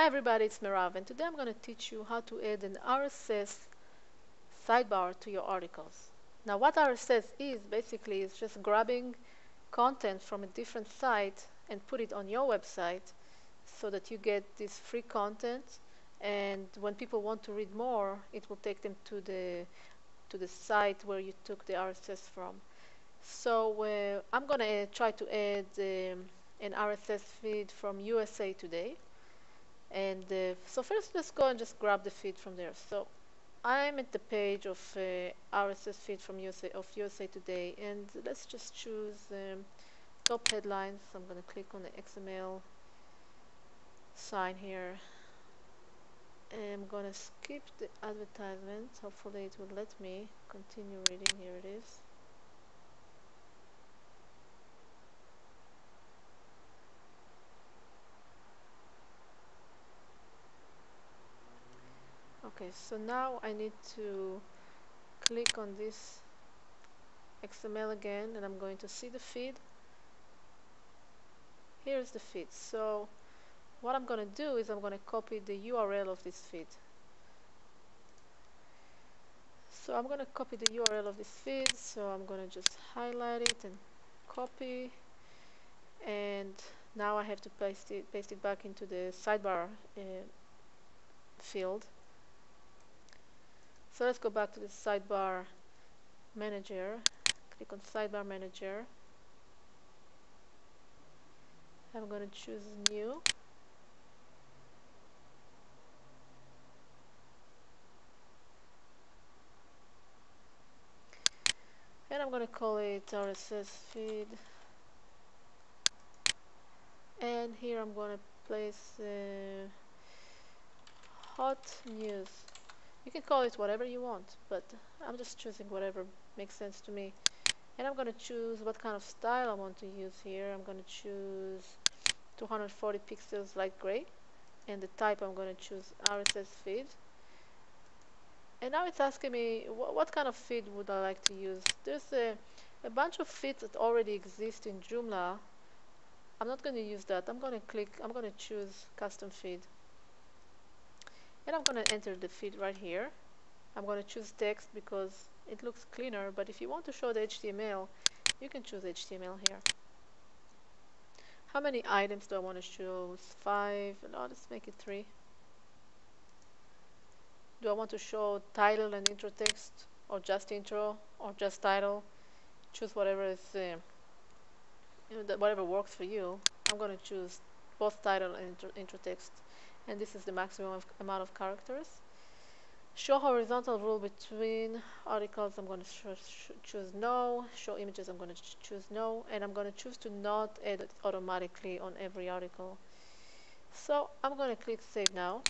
Hi everybody, it's Merav and today I'm going to teach you how to add an RSS sidebar to your articles. Now what RSS is basically is just grabbing content from a different site and put it on your website so that you get this free content and when people want to read more it will take them to the to the site where you took the RSS from. So uh, I'm going to uh, try to add um, an RSS feed from USA Today and uh, so first let's go and just grab the feed from there. So I'm at the page of uh, RSS feed from USA of USA Today and let's just choose um, top headlines. I'm going to click on the XML sign here. I'm going to skip the advertisement. Hopefully it will let me continue reading. Here it is okay so now I need to click on this XML again and I'm going to see the feed. Here's the feed. So what I'm going to do is I'm going to copy the URL of this feed. So I'm going to copy the URL of this feed so I'm going to just highlight it and copy. And now I have to paste it, paste it back into the sidebar uh, field so let's go back to the sidebar manager. Click on sidebar manager. I'm going to choose new. And I'm going to call it RSS feed. And here I'm going to place uh, hot news you can call it whatever you want, but I'm just choosing whatever makes sense to me. And I'm going to choose what kind of style I want to use here. I'm going to choose 240 pixels light gray. And the type I'm going to choose RSS feed. And now it's asking me wh what kind of feed would I like to use. There's a, a bunch of feeds that already exist in Joomla. I'm not going to use that. I'm going to click, I'm going to choose custom feed and I'm going to enter the feed right here. I'm going to choose text because it looks cleaner but if you want to show the HTML you can choose HTML here. How many items do I want to choose? Five no let's make it three. Do I want to show title and intro text or just intro or just title? Choose whatever is uh, you know, whatever works for you. I'm going to choose both title and intro, intro text and this is the maximum of amount of characters. Show horizontal rule between articles, I'm going to choose no. Show images, I'm going to ch choose no. And I'm going to choose to not edit automatically on every article. So I'm going to click Save Now.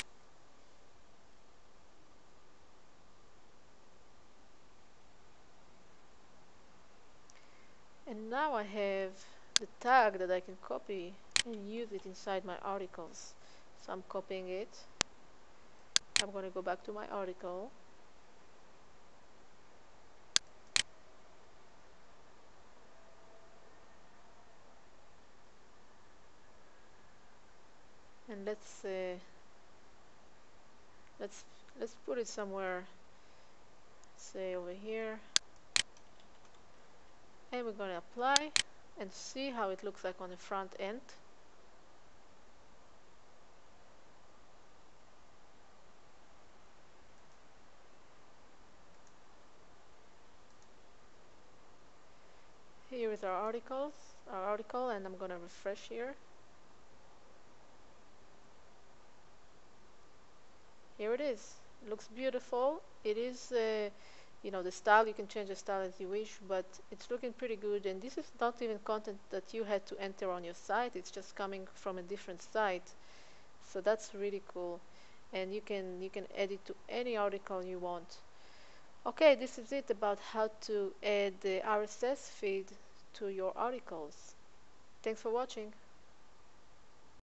And now I have the tag that I can copy and use it inside my articles. So I'm copying it. I'm going to go back to my article. And let's uh, let's let's put it somewhere say over here and we're going to apply and see how it looks like on the front end here is our articles, our article, and I'm going to refresh here. Here it is. Looks beautiful. It is, uh, you know, the style, you can change the style as you wish, but it's looking pretty good. And this is not even content that you had to enter on your site. It's just coming from a different site. So that's really cool. And you can, you can edit to any article you want. Okay, this is it about how to add the RSS feed to your articles. Thanks for watching.